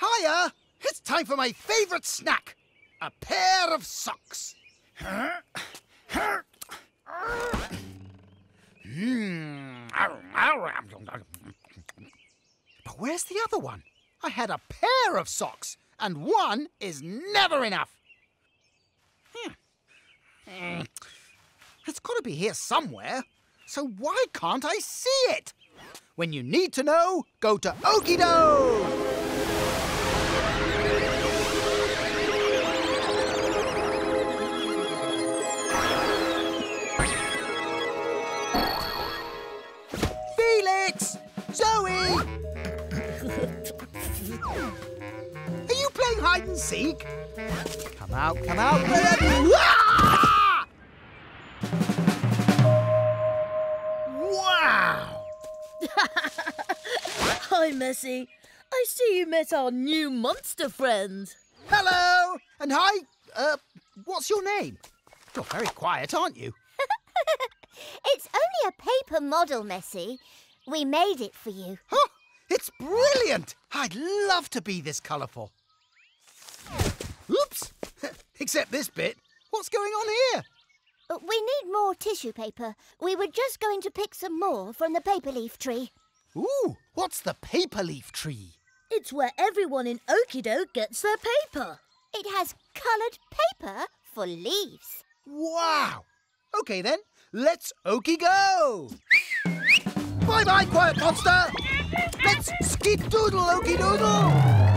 Hiya! It's time for my favourite snack. A pair of socks. But where's the other one? I had a pair of socks, and one is never enough. Hmm. It's got to be here somewhere. So why can't I see it? When you need to know, go to Okido! Are you playing hide and seek? Come out, come out! Wow! Hi, Messy. I see you met our new monster friend. Hello! And hi, uh, what's your name? You're very quiet, aren't you? It's only a paper model, Messy. We made it for you. Huh, it's brilliant! I'd love to be this colourful. Oops! Except this bit. What's going on here? Uh, We need more tissue paper. We were just going to pick some more from the paper leaf tree. Ooh, what's the paper leaf tree? It's where everyone in Okido gets their paper. It has coloured paper for leaves. Wow! Okay then, let's Okie go! bye bye, quiet monster! Let's skeet doodle, okey doodle!